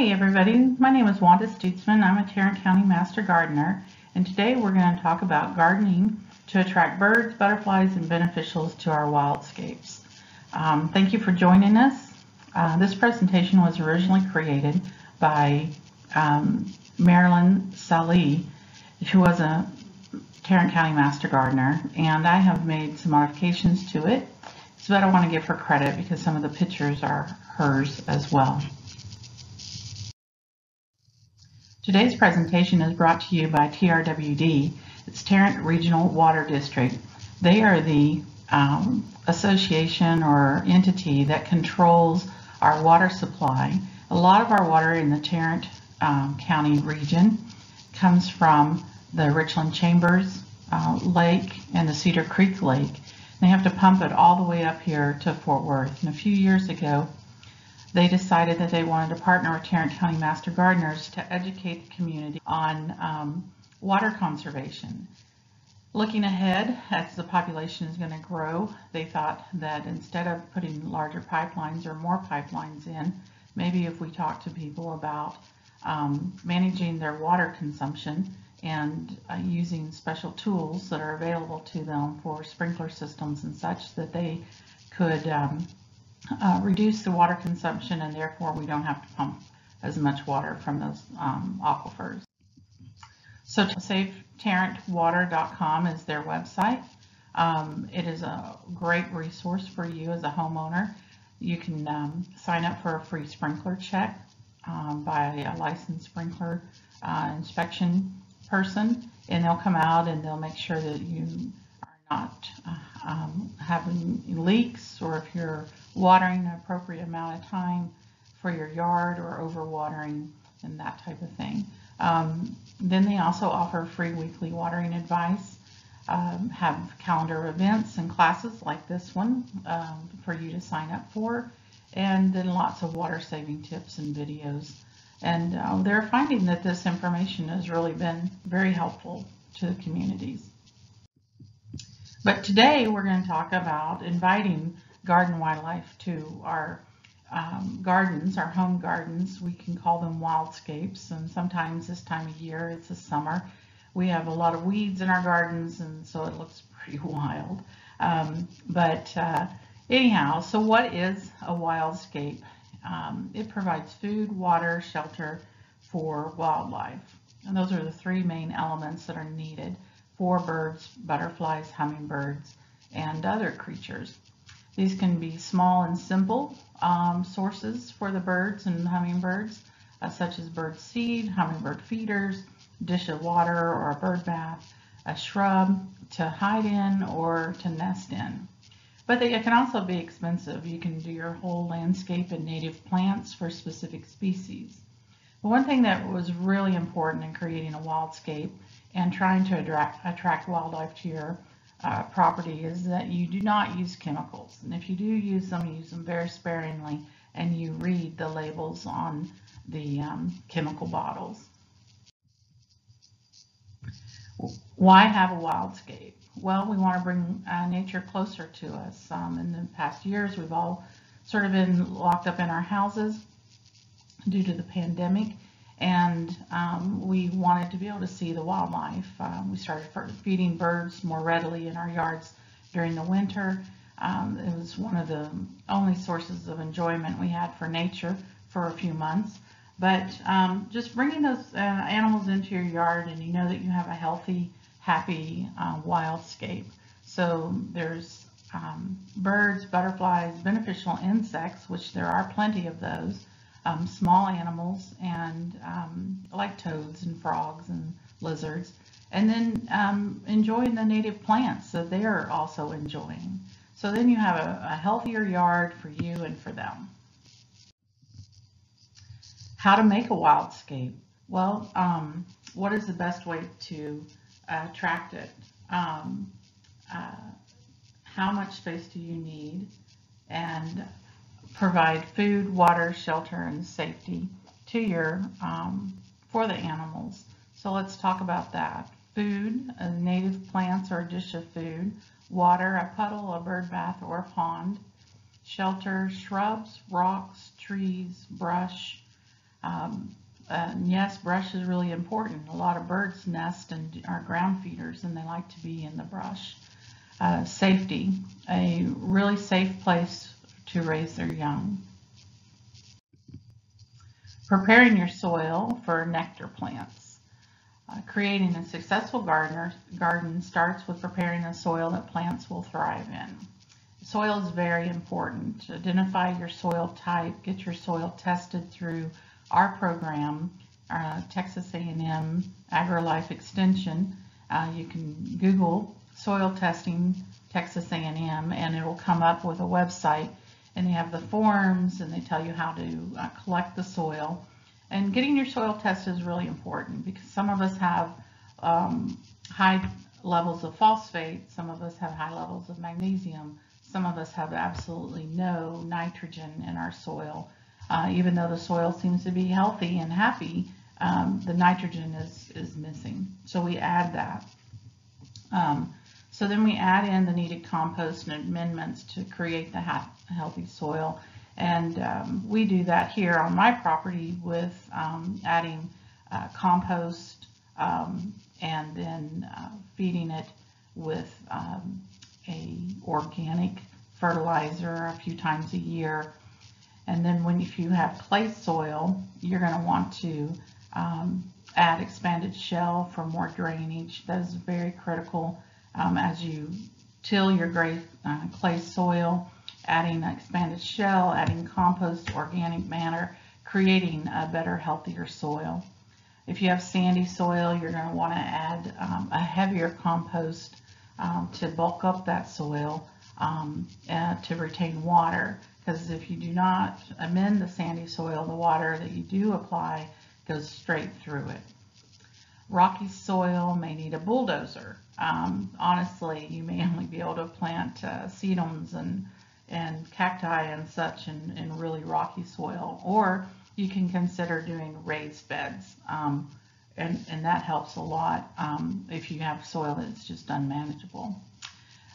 Hi everybody, my name is Wanda Stutsman. I'm a Tarrant County Master Gardener and today we're going to talk about gardening to attract birds, butterflies, and beneficials to our wildscapes. Um, thank you for joining us. Uh, this presentation was originally created by um, Marilyn Salih, who was a Tarrant County Master Gardener, and I have made some modifications to it. So I want to give her credit because some of the pictures are hers as well. Today's presentation is brought to you by TRWD. It's Tarrant Regional Water District. They are the um, association or entity that controls our water supply. A lot of our water in the Tarrant um, County region comes from the Richland Chambers uh, Lake and the Cedar Creek Lake. They have to pump it all the way up here to Fort Worth. And a few years ago, they decided that they wanted to partner with Tarrant County Master Gardeners to educate the community on um, water conservation. Looking ahead, as the population is going to grow, they thought that instead of putting larger pipelines or more pipelines in, maybe if we talk to people about um, managing their water consumption and uh, using special tools that are available to them for sprinkler systems and such that they could um, uh, reduce the water consumption and therefore we don't have to pump as much water from those um, aquifers. So SaveTarrantWater.com is their website. Um, it is a great resource for you as a homeowner. You can um, sign up for a free sprinkler check um, by a licensed sprinkler uh, inspection person and they'll come out and they'll make sure that you are not uh, um, having leaks or if you're watering the appropriate amount of time for your yard or overwatering and that type of thing. Um, then they also offer free weekly watering advice, um, have calendar events and classes like this one um, for you to sign up for, and then lots of water saving tips and videos. And uh, they're finding that this information has really been very helpful to the communities. But today we're going to talk about inviting garden wildlife to our um, gardens, our home gardens. We can call them wildscapes, and sometimes this time of year, it's the summer, we have a lot of weeds in our gardens, and so it looks pretty wild. Um, but uh, anyhow, so what is a wildscape? Um, it provides food, water, shelter for wildlife. And those are the three main elements that are needed for birds, butterflies, hummingbirds, and other creatures. These can be small and simple um, sources for the birds and hummingbirds, uh, such as bird seed, hummingbird feeders, dish of water or a bird bath, a shrub to hide in or to nest in. But they can also be expensive. You can do your whole landscape in native plants for specific species. But one thing that was really important in creating a wildscape and trying to attract, attract wildlife to your uh, property is that you do not use chemicals. And if you do use them, use them very sparingly and you read the labels on the um, chemical bottles. Why have a wildscape? Well, we want to bring uh, nature closer to us. Um, in the past years, we've all sort of been locked up in our houses due to the pandemic and um, we wanted to be able to see the wildlife. Um, we started feeding birds more readily in our yards during the winter. Um, it was one of the only sources of enjoyment we had for nature for a few months. But um, just bringing those uh, animals into your yard and you know that you have a healthy, happy uh, wildscape. So there's um, birds, butterflies, beneficial insects, which there are plenty of those, um, small animals and um, like toads and frogs and lizards and then um, enjoying the native plants that they're also enjoying. So then you have a, a healthier yard for you and for them. How to make a wildscape? Well, um, what is the best way to attract it? Um, uh, how much space do you need? And provide food, water, shelter, and safety to your um, for the animals. So let's talk about that. Food, uh, native plants or a dish of food, water, a puddle, a bird bath, or a pond, shelter, shrubs, rocks, trees, brush, Um, and yes, brush is really important. A lot of birds nest and are ground feeders and they like to be in the brush. Uh, safety, a really safe place to raise their young. Preparing your soil for nectar plants. Uh, creating a successful gardener, garden starts with preparing the soil that plants will thrive in. Soil is very important. Identify your soil type, get your soil tested through our program, uh, Texas A&M AgriLife Extension. Uh, you can Google soil testing Texas A&M and it will come up with a website and they have the forms and they tell you how to uh, collect the soil. And getting your soil test is really important because some of us have um, high levels of phosphate, some of us have high levels of magnesium, some of us have absolutely no nitrogen in our soil. Uh, even though the soil seems to be healthy and happy, um, the nitrogen is, is missing. So we add that. Um, so then we add in the needed compost and amendments to create the healthy soil. And um, we do that here on my property with um, adding uh, compost um, and then uh, feeding it with um, a organic fertilizer a few times a year. And then when if you have clay soil, you're going to want to um, add expanded shell for more drainage. That is very critical um, as you till your gray, uh, clay soil, adding expanded shell, adding compost, organic matter, creating a better, healthier soil. If you have sandy soil, you're going to want to add um, a heavier compost um, to bulk up that soil um, to retain water. Because if you do not amend the sandy soil, the water that you do apply goes straight through it. Rocky soil may need a bulldozer. Um, honestly, you may only be able to plant uh, sedums and, and cacti and such in, in really rocky soil. Or you can consider doing raised beds. Um, and, and that helps a lot um, if you have soil that's just unmanageable.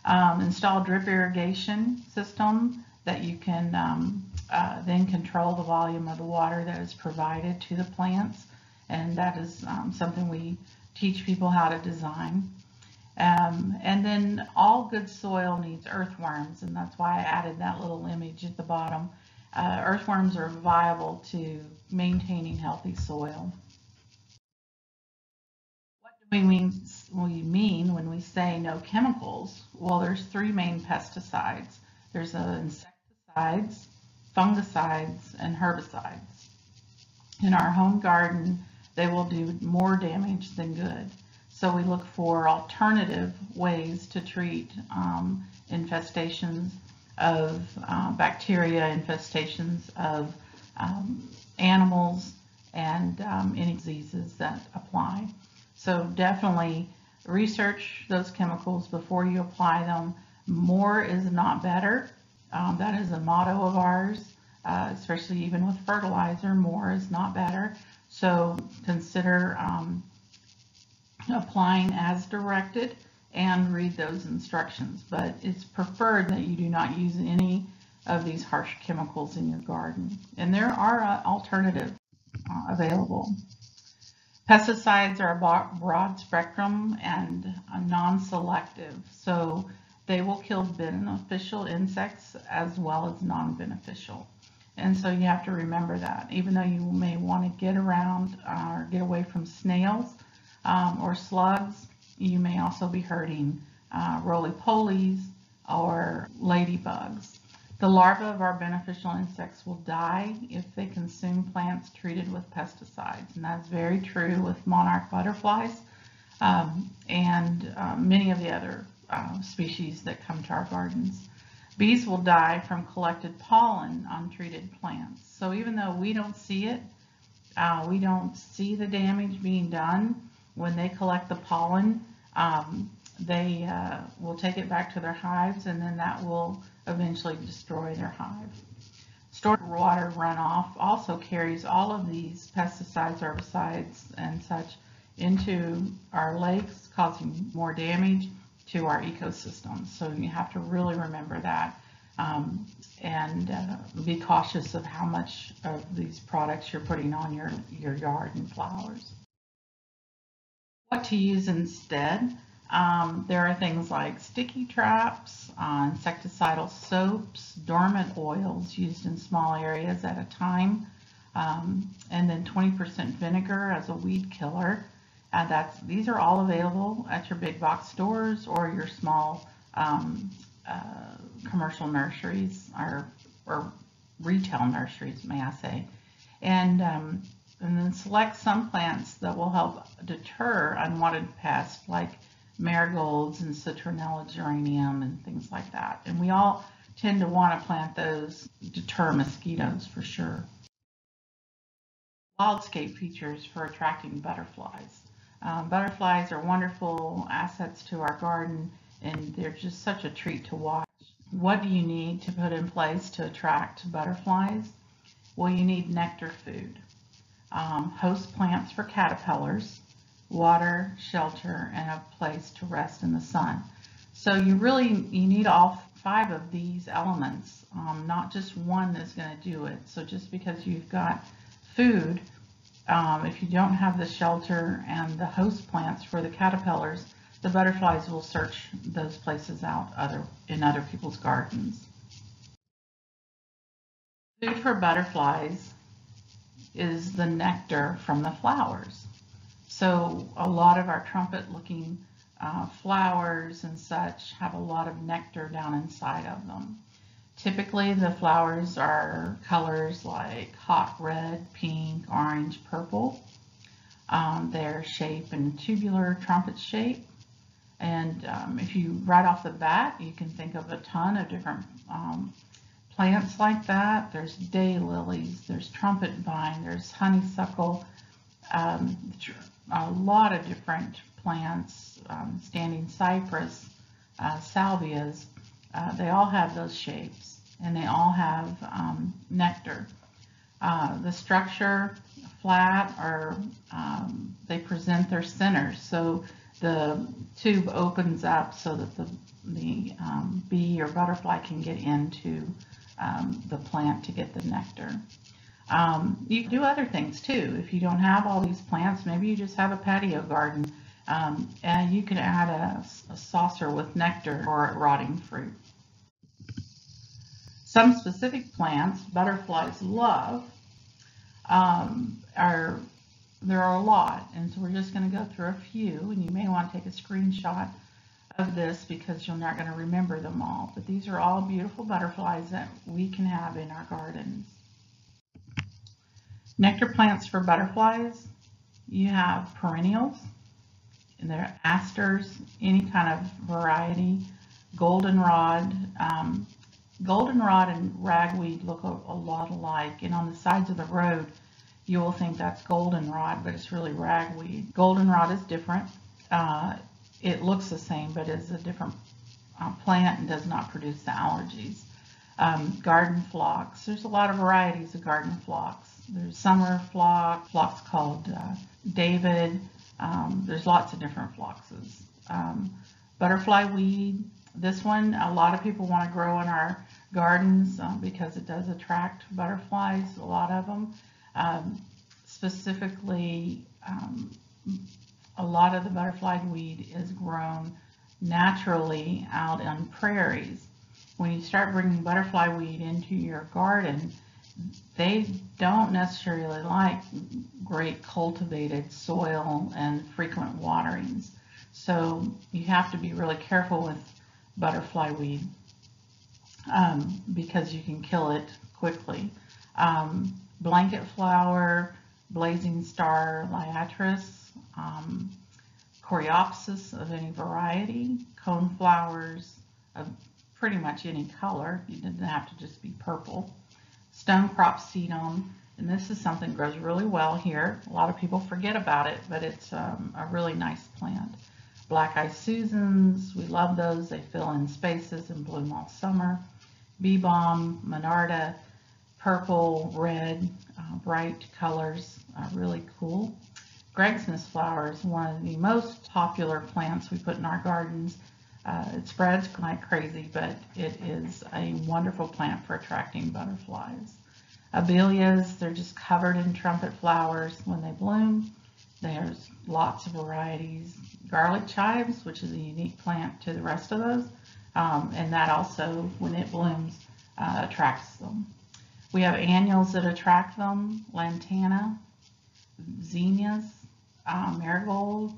Um, install drip irrigation system that you can um, uh, then control the volume of the water that is provided to the plants and that is um, something we teach people how to design. Um, and then all good soil needs earthworms and that's why I added that little image at the bottom. Uh, earthworms are viable to maintaining healthy soil we mean, we mean when we say no chemicals? Well, there's three main pesticides. There's uh, insecticides, fungicides, and herbicides. In our home garden, they will do more damage than good. So we look for alternative ways to treat um, infestations of uh, bacteria, infestations of um, animals, and um, any diseases that apply. So definitely research those chemicals before you apply them. More is not better. Um, that is a motto of ours, uh, especially even with fertilizer, more is not better. So consider um, applying as directed and read those instructions. But it's preferred that you do not use any of these harsh chemicals in your garden. And there are uh, alternatives uh, available. Pesticides are a broad spectrum and non-selective, so they will kill beneficial insects as well as non-beneficial. And so you have to remember that. Even though you may want to get around uh, or get away from snails um, or slugs, you may also be hurting uh, roly-polies or ladybugs. The larvae of our beneficial insects will die if they consume plants treated with pesticides. And that's very true with monarch butterflies um, and uh, many of the other uh, species that come to our gardens. Bees will die from collected pollen on treated plants. So even though we don't see it, uh, we don't see the damage being done when they collect the pollen, um, they uh, will take it back to their hives and then that will eventually destroy their hive. Stored water runoff also carries all of these pesticides, herbicides, and such into our lakes, causing more damage to our ecosystems. So you have to really remember that. Um, and uh, be cautious of how much of these products you're putting on your, your yard and flowers. What to use instead? Um, there are things like sticky traps, uh, insecticidal soaps, dormant oils used in small areas at a time, um, and then 20% vinegar as a weed killer. Uh, that's these are all available at your big box stores or your small um, uh, commercial nurseries or, or retail nurseries, may I say. And, um, and then select some plants that will help deter unwanted pests like marigolds and citronella geranium and things like that. And we all tend to want to plant those deter mosquitoes for sure. Wildscape features for attracting butterflies. Um, butterflies are wonderful assets to our garden and they're just such a treat to watch. What do you need to put in place to attract butterflies? Well, you need nectar food, um, host plants for caterpillars, water, shelter, and a place to rest in the sun. So you really, you need all five of these elements, um, not just one that's going to do it. So just because you've got food, um, if you don't have the shelter and the host plants for the caterpillars, the butterflies will search those places out other in other people's gardens. Food for butterflies is the nectar from the flowers. So a lot of our trumpet looking uh, flowers and such have a lot of nectar down inside of them. Typically the flowers are colors like hot red, pink, orange, purple. Um, their shape and tubular trumpet shape. And um, if you right off the bat, you can think of a ton of different um, plants like that. There's daylilies, there's trumpet vine, there's honeysuckle, um, a lot of different plants, um, standing cypress, uh, salvias, uh, they all have those shapes and they all have um, nectar. Uh, the structure flat or um, they present their centers. So the tube opens up so that the, the um, bee or butterfly can get into um, the plant to get the nectar. Um, you can do other things too. If you don't have all these plants, maybe you just have a patio garden um, and you can add a, a saucer with nectar or rotting fruit. Some specific plants butterflies love um, are, there are a lot, and so we're just going to go through a few, and you may want to take a screenshot of this because you're not going to remember them all. But these are all beautiful butterflies that we can have in our gardens. Nectar plants for butterflies, you have perennials, and they're asters, any kind of variety, goldenrod, um, Goldenrod and ragweed look a, a, lot alike, and on the sides of the road, you will think that's goldenrod, but it's really ragweed. Goldenrod is different. Uh, it looks the same, but is a different uh, plant and does not produce the allergies. Um, garden phlox. There's a lot of varieties of garden phlox. There's summer phlox, phlox called uh, David. Um, there's lots of different phloxes. Um, butterfly weed, this one, a lot of people want to grow in our gardens um, because it does attract butterflies, a lot of them. Um, specifically, um, a lot of the butterfly weed is grown naturally out on prairies. When you start bringing butterfly weed into your garden, they don't necessarily like great cultivated soil and frequent waterings. So you have to be really careful with butterfly weed um, because you can kill it quickly. Um, blanket flower, blazing star liatris, um, coreopsis of any variety, cone flowers of pretty much any color. You didn't have to just be purple. Stonecrop sedum, and this is something that grows really well here. A lot of people forget about it, but it's um, a really nice plant. Black Eye Susans, we love those. They fill in spaces and bloom all summer. Bee Balm, Monarda, purple, red, uh, bright colors, uh, really cool. Gregg's mistflower is one of the most popular plants we put in our gardens. Uh, it spreads like crazy, but it is a wonderful plant for attracting butterflies. Abelias, they're just covered in trumpet flowers when they bloom. There's lots of varieties. Garlic chives, which is a unique plant to the rest of those, um, and that also, when it blooms, uh, attracts them. We have annuals that attract them, lantana, zinnias, uh, marigold,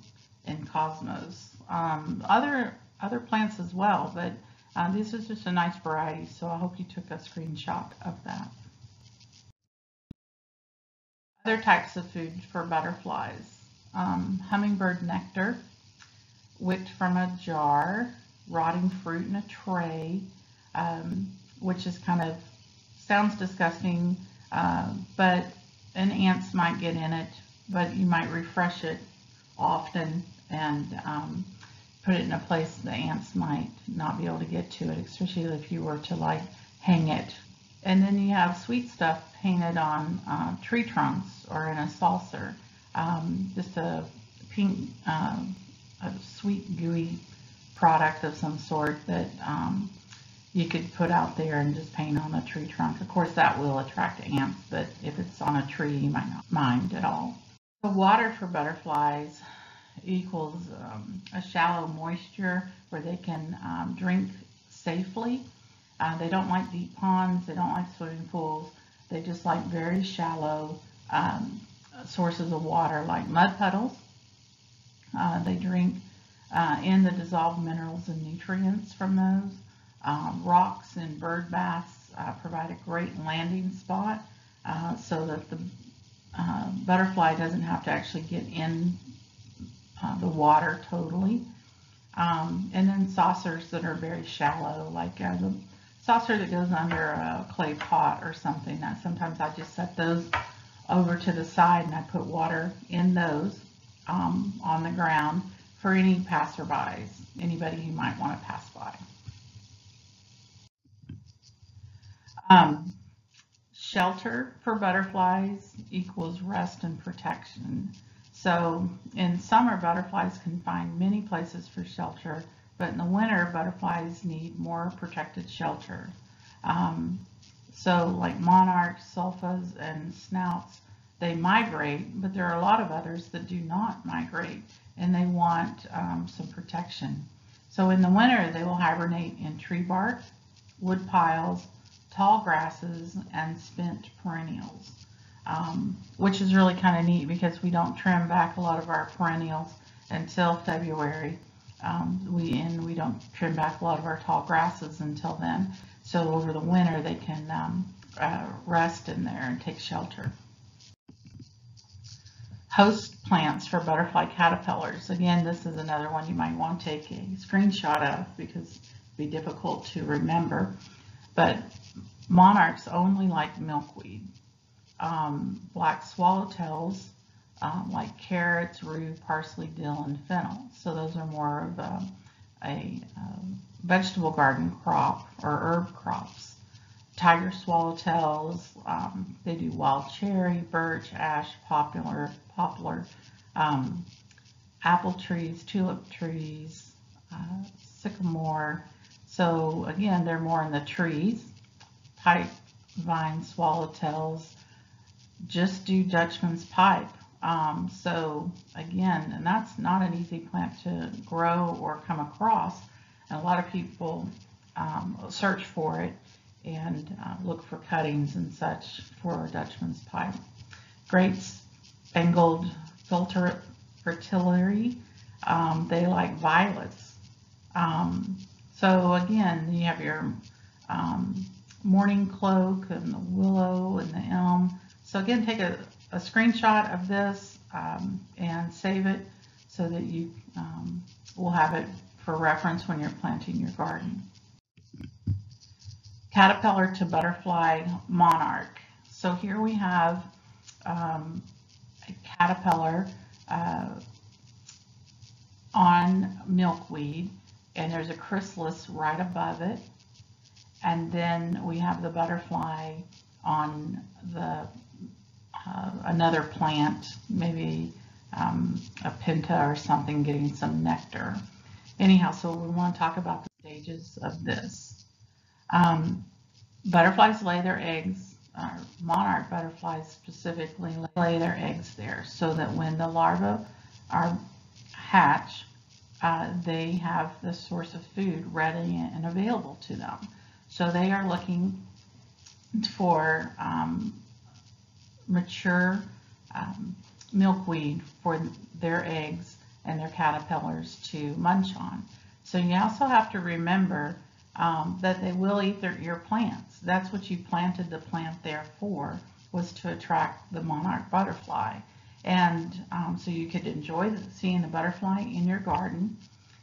and cosmos. Um, other other plants as well, but uh, this is just a nice variety, so I hope you took a screenshot of that. Other types of food for butterflies. Um, hummingbird nectar, whipped from a jar, rotting fruit in a tray, um, which is kind of, sounds disgusting, uh, but an ants might get in it, but you might refresh it often and um, put it in a place the ants might not be able to get to it, especially if you were to like hang it. And then you have sweet stuff painted on uh, tree trunks or in a saucer. Um, just a pink, uh, a sweet gooey product of some sort that um, you could put out there and just paint on a tree trunk. Of course, that will attract ants, but if it's on a tree, you might not mind at all. The water for butterflies equals um, a shallow moisture where they can um, drink safely. Uh, they don't like deep ponds, they don't like swimming pools, they just like very shallow um, sources of water like mud puddles. Uh, they drink uh, in the dissolved minerals and nutrients from those. Um, rocks and bird baths uh, provide a great landing spot uh, so that the uh, butterfly doesn't have to actually get in uh, the water totally. Um, and then saucers that are very shallow, like uh, the saucer that goes under a clay pot or something. That sometimes I just set those over to the side and I put water in those um, on the ground for any passerbys, anybody who might want to pass by. Um, shelter for butterflies equals rest and protection. So in summer, butterflies can find many places for shelter, but in the winter, butterflies need more protected shelter. Um, so like monarchs, sulfas, and snouts, they migrate, but there are a lot of others that do not migrate, and they want um, some protection. So in the winter, they will hibernate in tree bark, wood piles, tall grasses, and spent perennials um, which is really kind of neat because we don't trim back a lot of our perennials until February. Um, we and we don't trim back a lot of our tall grasses until then. So over the winter they can um, uh, rest in there and take shelter. Host plants for butterfly caterpillars. Again, this is another one you might want to take a screenshot of because it'd be difficult to remember. But monarchs only like milkweed um, black swallowtails um, like carrots, rue, parsley, dill, and fennel. So those are more of a, a, a vegetable garden crop or herb crops. Tiger swallowtails, um, they do wild cherry, birch, ash, poplar, poplar, um, apple trees, tulip trees, uh, sycamore. So again, they're more in the trees. Pipe vine swallowtails, just do Dutchman's pipe. Um, so again, and that's not an easy plant to grow or come across. And a lot of people um, search for it and uh, look for cuttings and such for Dutchman's pipe. Great spangled filter fritillary. Um, they like violets. Um, so again, you have your mourning cloak and the willow and the elm. So again, take a, a screenshot of this um, and save it so that you um, will have it for reference when you're planting your garden. Caterpillar to butterfly monarch. So here we have um, a caterpillar uh, on milkweed and there's a chrysalis right above it. And then we have the butterfly on the uh, another plant, maybe um, a penta or something, getting some nectar. anyhow, so we want to talk about the stages of this. Um, butterflies lay their eggs, uh, monarch butterflies specifically lay their eggs there so that when the larvae are hatch, uh, they have the source of food ready and available to them. So they are looking for um, mature um, milkweed for their eggs and their caterpillars to munch on. So you also have to remember um, that they will eat their, your plants. That's what you planted the plant there for, was to attract the monarch butterfly. And um, so you could enjoy the, seeing the butterfly in your garden.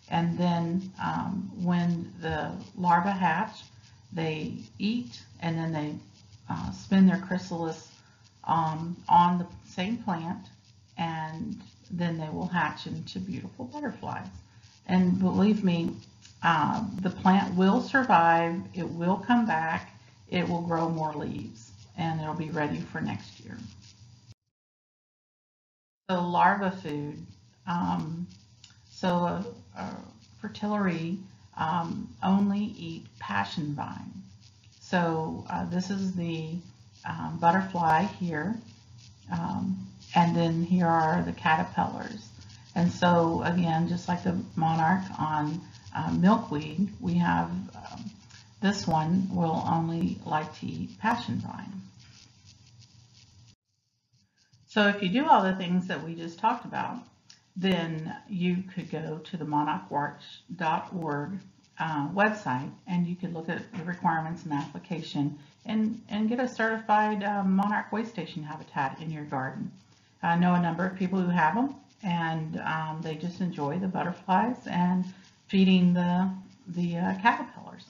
And then um, when the larvae hatch, they eat and then they uh, spin their chrysalis um, on the same plant and then they will hatch into beautiful butterflies. And believe me, uh, the plant will survive, it will come back, it will grow more leaves, and it'll be ready for next year. So larva food. Um, so a, a um, only eat passion vine. So uh, this is the um, butterfly here, um, and then here are the caterpillars. And so again, just like the monarch on uh, milkweed, we have um, this one will only like to eat passion vine. So if you do all the things that we just talked about, then you could go to the monarchwatch.org uh, website and you could look at the requirements and application and, and get a certified um, monarch way station habitat in your garden. I know a number of people who have them and um, they just enjoy the butterflies and feeding the, the uh, caterpillars.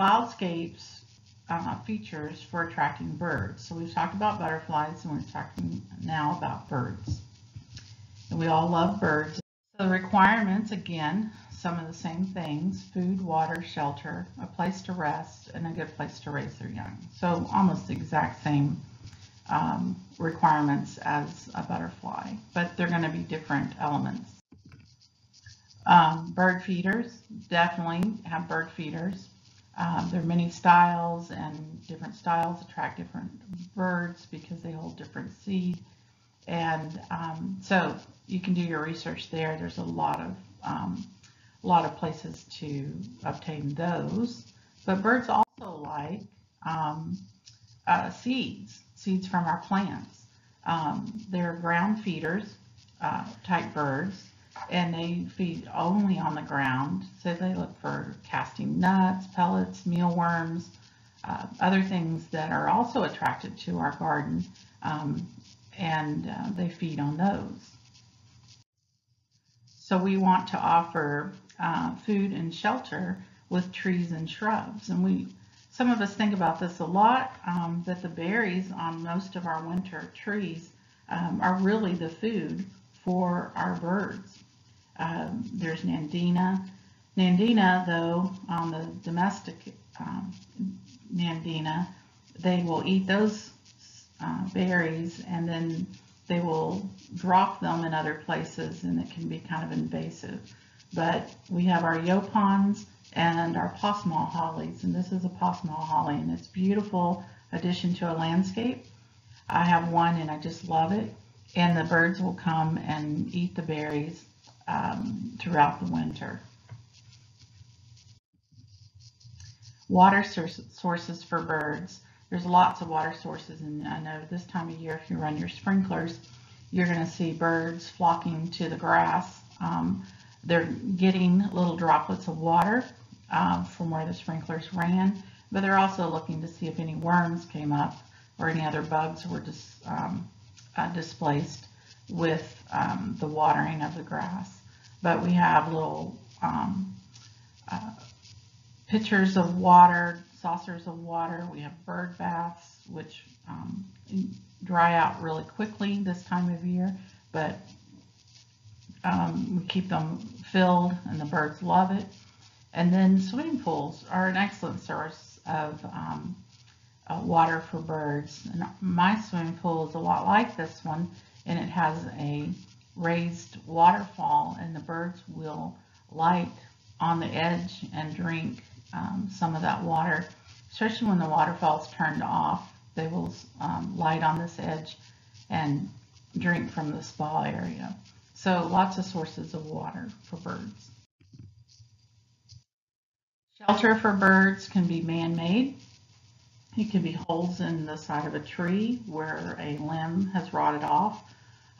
Wildscapes uh, features for attracting birds. So we've talked about butterflies and we're talking now about birds. And we all love birds. So the requirements, again, some of the same things, food, water, shelter, a place to rest, and a good place to raise their young. So almost the exact same um, requirements as a butterfly, but they're going to be different elements. Um, bird feeders, definitely have bird feeders. Um, there are many styles and different styles attract different birds because they hold different seed. And um, so you can do your research there. There's a lot of um, a lot of places to obtain those. But birds also like um, uh, seeds, seeds from our plants. Um, they're ground feeders uh, type birds and they feed only on the ground. So they look for casting nuts, pellets, mealworms, uh, other things that are also attracted to our garden, um, and uh, they feed on those. So we want to offer uh, food and shelter with trees and shrubs. And we, some of us think about this a lot, um, that the berries on most of our winter trees um, are really the food for our birds. Um, there's Nandina. Nandina, though, on the domestic um, Nandina, they will eat those uh, berries and then they will drop them in other places and it can be kind of invasive. But we have our yaupons and our possumhaw hollies, and this is a possumhaw holly, and it's beautiful addition to a landscape. I have one and I just love it. And the birds will come and eat the berries um, throughout the winter. Water sources for birds. There's lots of water sources and I know this time of year if you run your sprinklers, you're going to see birds flocking to the grass. Um, they're getting little droplets of water um, from where the sprinklers ran, but they're also looking to see if any worms came up or any other bugs were dis, um, uh, displaced with um, the watering of the grass. But we have little um, uh, pitchers of water, saucers of water. We have bird baths, which um, dry out really quickly this time of year, but um, we keep them filled and the birds love it. And then swimming pools are an excellent source of um, uh, water for birds. And my swimming pool is a lot like this one and it has a raised waterfall and the birds will light on the edge and drink um, some of that water, especially when the waterfall is turned off. They will um, light on this edge and drink from the spa area. So lots of sources of water for birds. Shelter for birds can be man-made. It can be holes in the side of a tree where a limb has rotted off.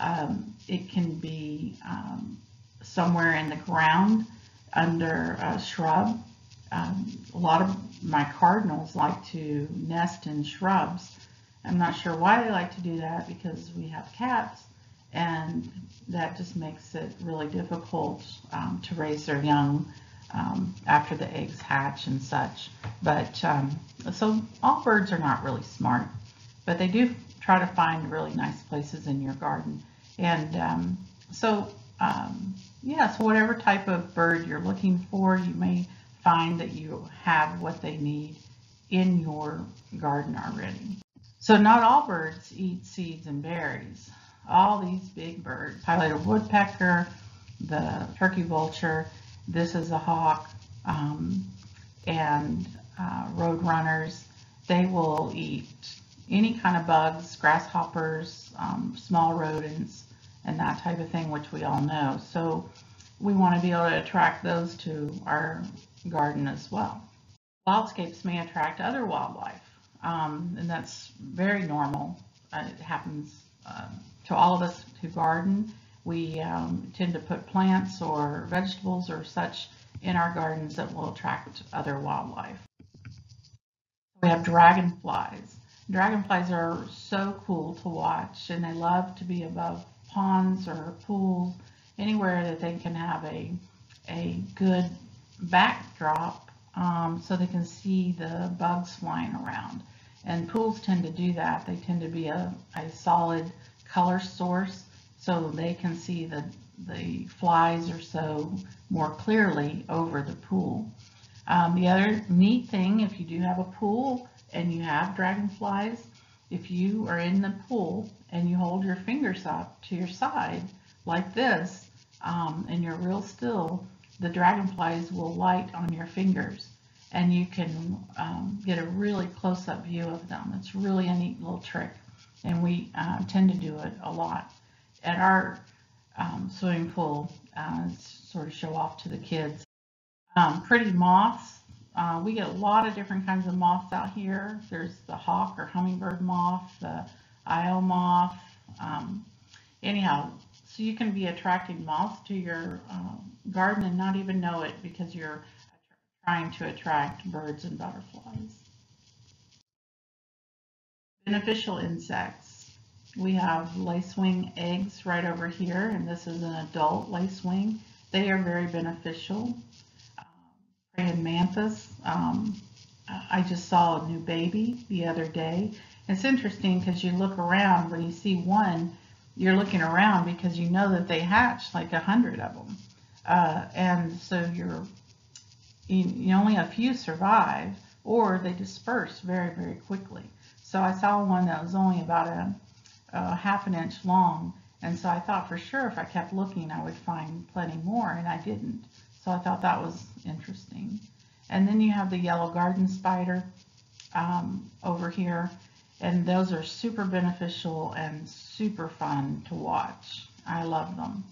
Um, it can be um, somewhere in the ground under a shrub. Um, a lot of my cardinals like to nest in shrubs. I'm not sure why they like to do that because we have cats and that just makes it really difficult um, to raise their young um, after the eggs hatch and such. But um, so all birds are not really smart, but they do try to find really nice places in your garden. And um, so, um, yeah, so whatever type of bird you're looking for, you may find that you have what they need in your garden already. So not all birds eat seeds and berries. All these big birds, pileated woodpecker, the turkey vulture, this is a hawk, um, and uh, road runners, they will eat any kind of bugs, grasshoppers, um, small rodents, and that type of thing, which we all know. So we want to be able to attract those to our garden as well. Wildscapes may attract other wildlife, um, and that's very normal. Uh, it happens uh, to all of us who garden. We um, tend to put plants or vegetables or such in our gardens that will attract other wildlife. We have dragonflies. Dragonflies are so cool to watch and they love to be above ponds or pools, anywhere that they can have a, a good backdrop um, so they can see the bugs flying around. And pools tend to do that. They tend to be a, a solid color source so they can see the, the flies or so more clearly over the pool. Um, the other neat thing, if you do have a pool and you have dragonflies, if you are in the pool and you hold your fingers up to your side like this, um, and you're real still, the dragonflies will light on your fingers and you can um, get a really close-up view of them. It's really a neat little trick and we uh, tend to do it a lot at our um, swimming pool, uh, sort of show off to the kids. Um, pretty moths. Uh, we get a lot of different kinds of moths out here. There's the hawk or hummingbird moth, the Io moth. Um, anyhow, so you can be attracting moths to your uh, garden and not even know it because you're trying to attract birds and butterflies. Beneficial insects. We have lacewing eggs right over here, and this is an adult lacewing. They are very beneficial. Praying mantis. Um, I just saw a new baby the other day. It's interesting because you look around when you see one, you're looking around because you know that they hatch like a hundred of them, uh, and so you're you, you only a few survive or they disperse very very quickly. So I saw one that was only about a uh, half an inch long. And so I thought for sure if I kept looking, I would find plenty more, and I didn't. So I thought that was interesting. And then you have the yellow garden spider um, over here, and those are super beneficial and super fun to watch. I love them.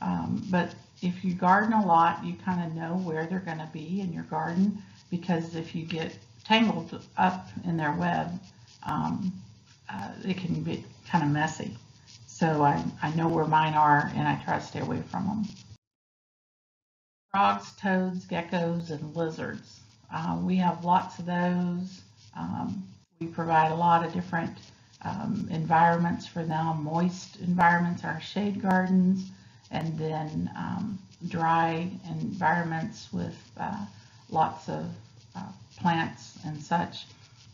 Um, but if you garden a lot, you kind of know where they're going to be in your garden because if you get tangled up in their web, um, uh, it can be kind of messy. So I, I know where mine are and I try to stay away from them. Frogs, toads, geckos, and lizards. Uh, we have lots of those. Um, we provide a lot of different um, environments for them, moist environments, our shade gardens, and then um, dry environments with uh, lots of uh, plants and such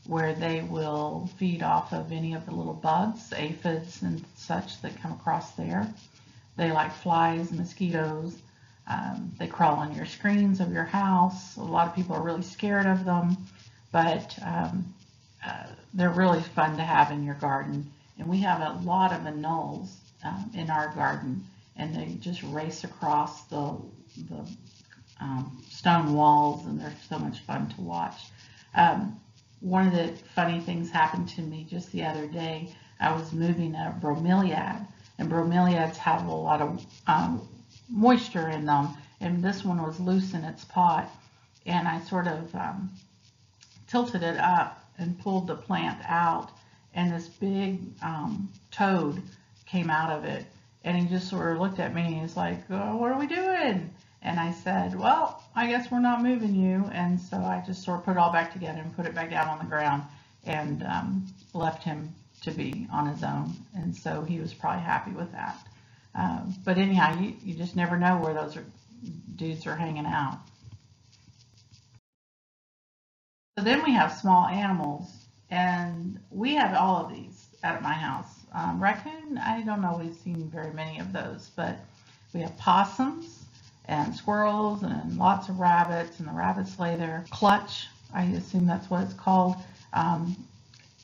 where they will feed off of any of the little bugs, aphids and such that come across there. They like flies, mosquitoes. Um, they crawl on your screens of your house. A lot of people are really scared of them, but um, uh, they're really fun to have in your garden. And we have a lot of anoles um, in our garden, and they just race across the, the um, stone walls, and they're so much fun to watch. Um, one of the funny things happened to me just the other day. I was moving a bromeliad, and bromeliads have a lot of um, moisture in them, and this one was loose in its pot, and I sort of um, tilted it up and pulled the plant out, and this big um, toad came out of it, and he just sort of looked at me and he's like, oh, "What are we doing?" And I said, "Well, I guess we're not moving you," and so I just sort of put it all back together and put it back down on the ground, and um, left him to be on his own, and so he was probably happy with that. Um, but anyhow, you, you just never know where those are, dudes are hanging out. So then we have small animals, and we have all of these at my house. Um, raccoon, I don't know, we've seen very many of those, but we have possums and squirrels and lots of rabbits, and the rabbits lay their clutch, I assume that's what it's called, um,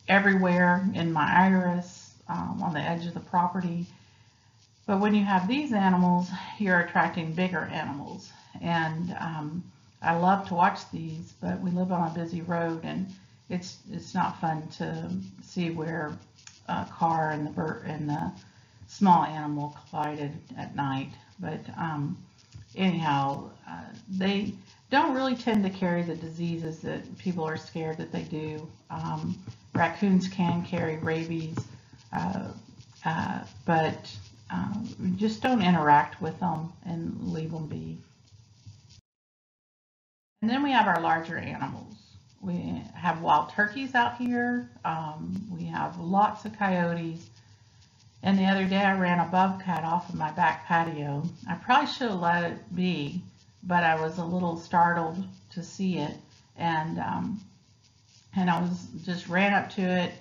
everywhere in my iris, um, on the edge of the property. But when you have these animals, you're attracting bigger animals. And um, I love to watch these, but we live on a busy road and it's it's not fun to see where a car and the bird and the small animal collided at night. But um, anyhow, uh, they don't really tend to carry the diseases that people are scared that they do. Um, raccoons can carry rabies, uh, uh, but um, just don't interact with them and leave them be. And then we have our larger animals. We have wild turkeys out here. Um, we have lots of coyotes. And the other day I ran a bobcat off of my back patio. I probably should have let it be, but I was a little startled to see it. And, um, and I was just ran up to it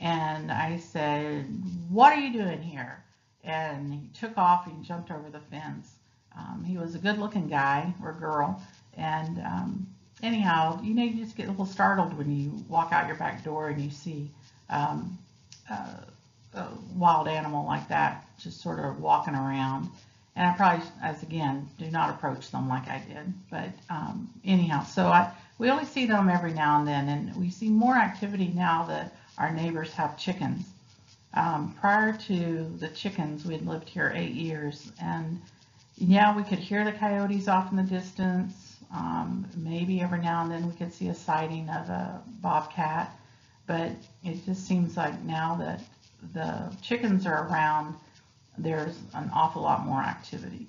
and I said, what are you doing here? And he took off and jumped over the fence. Um, he was a good looking guy or girl and um, anyhow, you know, you just get a little startled when you walk out your back door and you see um, uh, a wild animal like that just sort of walking around. And I probably, as again, do not approach them like I did. But um, anyhow, so I, we only see them every now and then, and we see more activity now that our neighbors have chickens. Um, prior to the chickens, we had lived here eight years, and yeah, we could hear the coyotes off in the distance. Um, maybe every now and then we could see a sighting of a bobcat, but it just seems like now that the chickens are around, there's an awful lot more activity.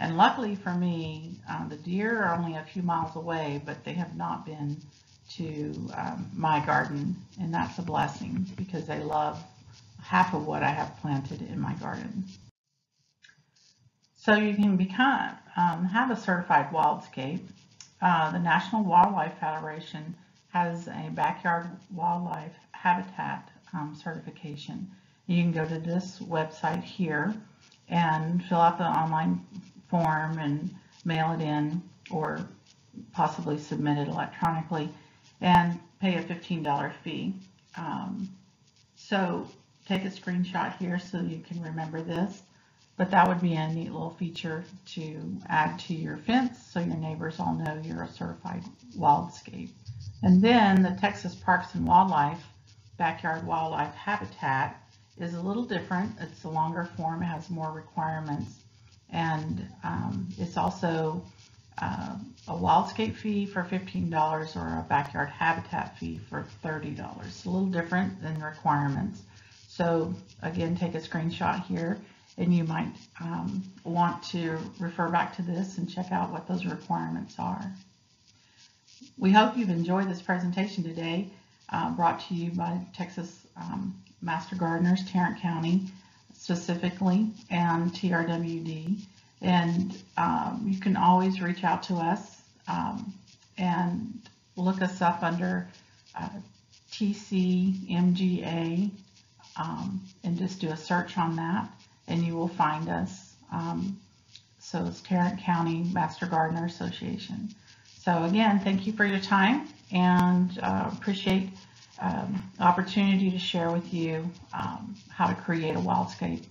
And luckily for me, um, the deer are only a few miles away, but they have not been to um, my garden, and that's a blessing because they love half of what I have planted in my garden. So you can become um, have a certified wildscape. Uh, the National Wildlife Federation has a backyard wildlife habitat um, certification. You can go to this website here and fill out the online form and mail it in or possibly submit it electronically and pay a $15 fee. Um, so take a screenshot here so you can remember this. But that would be a neat little feature to add to your fence so your neighbors all know you're a certified wildscape. And then the Texas Parks and Wildlife Backyard Wildlife Habitat is a little different. It's a longer form, it has more requirements. And um, it's also uh, a wildscape fee for $15 or a backyard habitat fee for $30. It's a little different than requirements. So again, take a screenshot here and you might um, want to refer back to this and check out what those requirements are. We hope you've enjoyed this presentation today, uh, brought to you by Texas um, Master Gardeners, Tarrant County specifically, and TRWD. And um, you can always reach out to us um, and look us up under uh, TCMGA um, and just do a search on that and you will find us. Um, so it's Tarrant County Master Gardener Association. So again, thank you for your time and uh, appreciate um, opportunity to share with you um, how to create a wildscape.